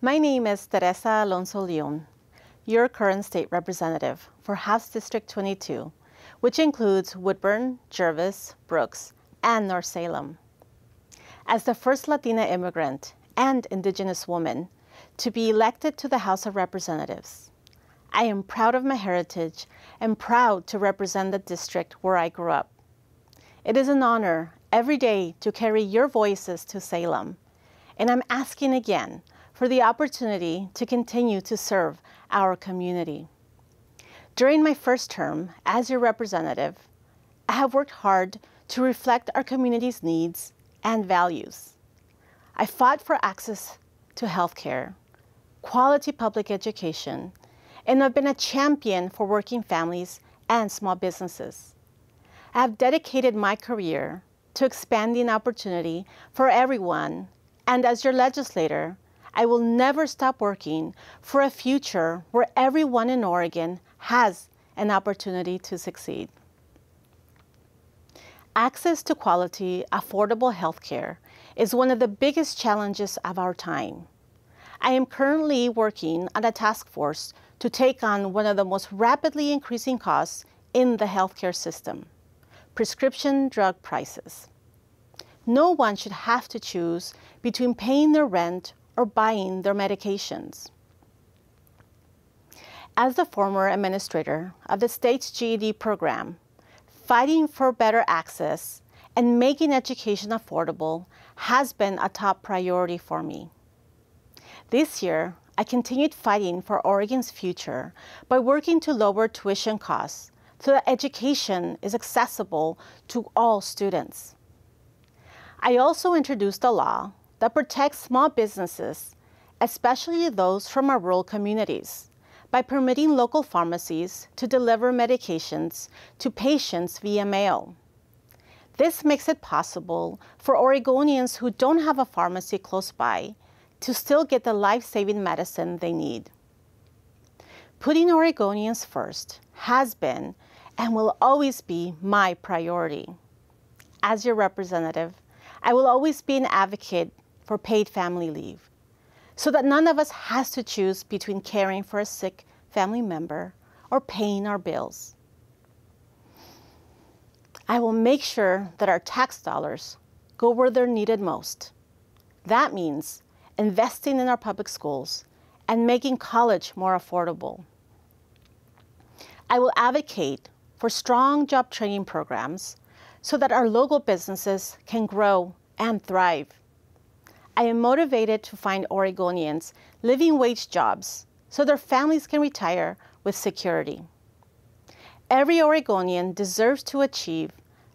My name is Teresa Alonso Leon, your current state representative for House District 22, which includes Woodburn, Gervais, Brooks, and North Salem. As the first Latina immigrant and Indigenous woman to be elected to the House of Representatives, I am proud of my heritage and proud to represent the district where I grew up. It is an honor every day to carry your voices to Salem, and I'm asking again for the opportunity to continue to serve our community. During my first term as your representative, I have worked hard to reflect our community's needs and values. I fought for access to health care, quality public education, and I've been a champion for working families and small businesses. I have dedicated my career to expanding opportunity for everyone, and as your legislator, I will never stop working for a future where everyone in Oregon has an opportunity to succeed. Access to quality, affordable health care is one of the biggest challenges of our time. I am currently working on a task force to take on one of the most rapidly increasing costs in the healthcare system, prescription drug prices. No one should have to choose between paying their rent or buying their medications. As the former administrator of the state's GED program, fighting for better access and making education affordable has been a top priority for me. This year, I continued fighting for Oregon's future by working to lower tuition costs so that education is accessible to all students. I also introduced a law that protects small businesses, especially those from our rural communities, by permitting local pharmacies to deliver medications to patients via mail. This makes it possible for Oregonians who don't have a pharmacy close by to still get the life-saving medicine they need. Putting Oregonians first has been and will always be my priority. As your representative, I will always be an advocate for paid family leave so that none of us has to choose between caring for a sick family member or paying our bills. I will make sure that our tax dollars go where they're needed most. That means investing in our public schools and making college more affordable. I will advocate for strong job training programs so that our local businesses can grow and thrive. I am motivated to find Oregonians living wage jobs so their families can retire with security. Every Oregonian deserves to achieve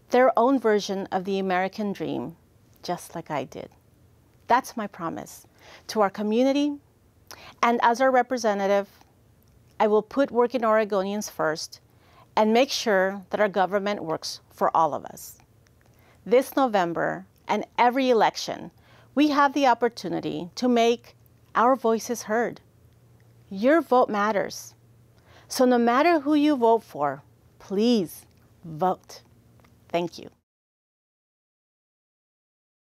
their own version of the American dream, just like I did. That's my promise to our community. And as our representative, I will put working Oregonians first and make sure that our government works for all of us. This November and every election, we have the opportunity to make our voices heard. Your vote matters. So no matter who you vote for, please vote. Thank you.